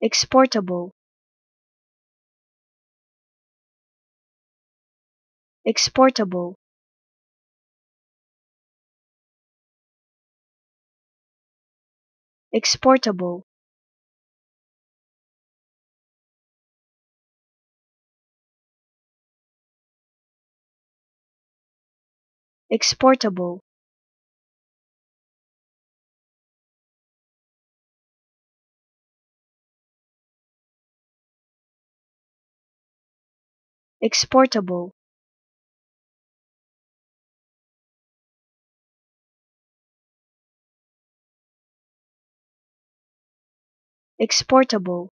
exportable. Exportable. Exportable. Exportable exportable. Exportable